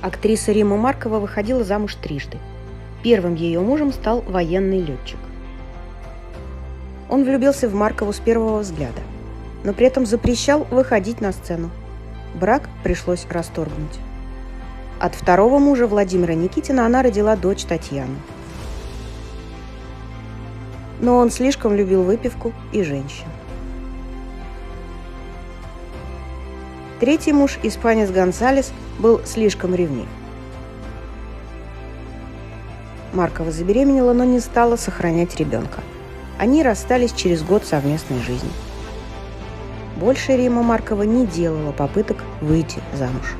Актриса Рима Маркова выходила замуж трижды. Первым ее мужем стал военный летчик. Он влюбился в Маркову с первого взгляда, но при этом запрещал выходить на сцену. Брак пришлось расторгнуть. От второго мужа Владимира Никитина она родила дочь Татьяну. Но он слишком любил выпивку и женщин. Третий муж, испанец Гонсалес, был слишком ревнив. Маркова забеременела, но не стала сохранять ребенка. Они расстались через год совместной жизни. Больше Рима Маркова не делала попыток выйти замуж.